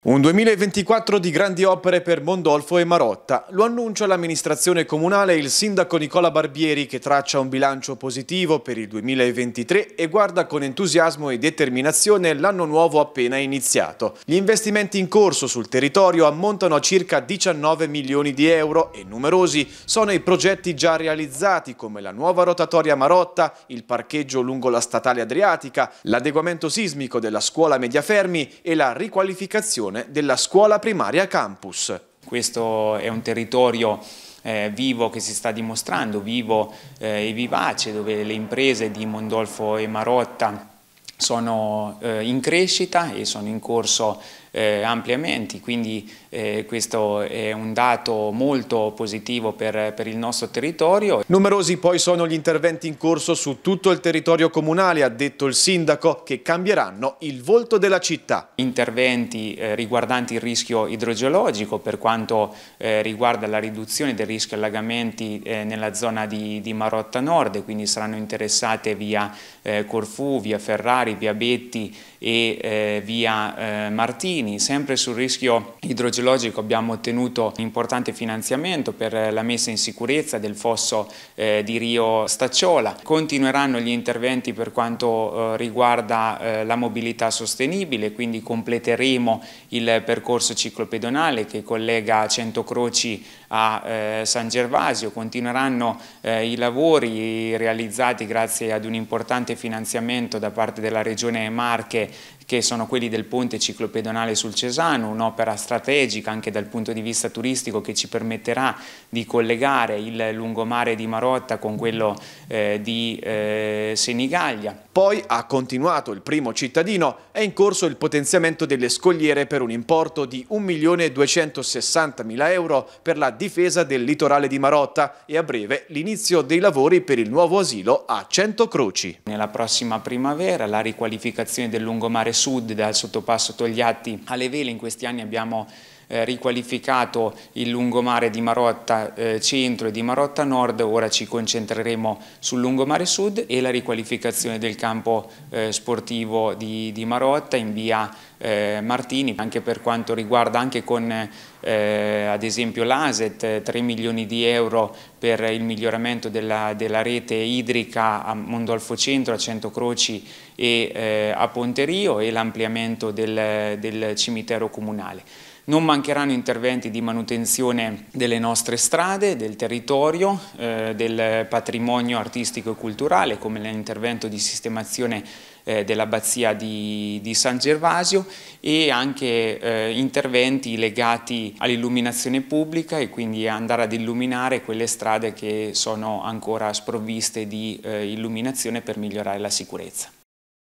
Un 2024 di grandi opere per Mondolfo e Marotta. Lo annuncia l'amministrazione comunale e il sindaco Nicola Barbieri che traccia un bilancio positivo per il 2023 e guarda con entusiasmo e determinazione l'anno nuovo appena iniziato. Gli investimenti in corso sul territorio ammontano a circa 19 milioni di euro e numerosi sono i progetti già realizzati come la nuova rotatoria Marotta, il parcheggio lungo la statale Adriatica, l'adeguamento sismico della scuola Mediafermi e la riqualificazione della scuola primaria campus. Questo è un territorio eh, vivo che si sta dimostrando, vivo eh, e vivace, dove le imprese di Mondolfo e Marotta sono eh, in crescita e sono in corso eh, ampliamenti, quindi eh, questo è un dato molto positivo per, per, il nostro territorio. Numerosi poi sono gli interventi in corso su tutto il territorio comunale, ha detto il sindaco, che cambieranno il volto della città. Interventi eh, riguardanti il rischio idrogeologico per quanto eh, riguarda la riduzione del rischio allagamenti eh, nella zona di, di, Marotta Nord, quindi saranno interessate via eh, Corfu, via Ferrari, via Betti e via Martini. Sempre sul rischio idrogeologico abbiamo ottenuto un importante finanziamento per la messa in sicurezza del fosso eh, di Rio Stacciola. Continueranno gli interventi per quanto eh, riguarda eh, la mobilità sostenibile, quindi completeremo il percorso ciclopedonale che collega Cento Croci a eh, San Gervasio. Continueranno eh, i lavori realizzati grazie ad un importante finanziamento da parte della Regione Marche che sono quelli del ponte ciclopedonale sul Cesano, un'opera strategica anche dal punto di vista turistico che ci permetterà di collegare il lungomare di Marotta con quello eh, di eh, Senigallia. Poi ha continuato il primo cittadino, è in corso il potenziamento delle scogliere per un importo di 1.260.000 euro per la difesa del litorale di Marotta e a breve l'inizio dei lavori per il nuovo asilo a Cento Croci. Nella prossima primavera la riqualificazione del lungomare sud dal sottopasso Togliatti alle vele. In questi anni abbiamo eh, riqualificato il lungomare di Marotta eh, centro e di Marotta nord, ora ci concentreremo sul lungomare sud e la riqualificazione del campo eh, sportivo di, Marotta in via eh, Martini, anche per quanto riguarda anche con ad esempio l'ASET, 3 milioni di euro per il miglioramento della, della rete idrica a Mondolfo Centro, a Cento Croci e a Ponterio e l'ampliamento del, del cimitero comunale. Non mancheranno interventi di manutenzione delle nostre strade, del territorio, eh, del patrimonio artistico e culturale come l'intervento di sistemazione eh, dell'abbazia di, di, San Gervasio e anche eh, interventi legati all'illuminazione pubblica e quindi andare ad illuminare quelle strade che sono ancora sprovviste di eh, illuminazione per migliorare la sicurezza.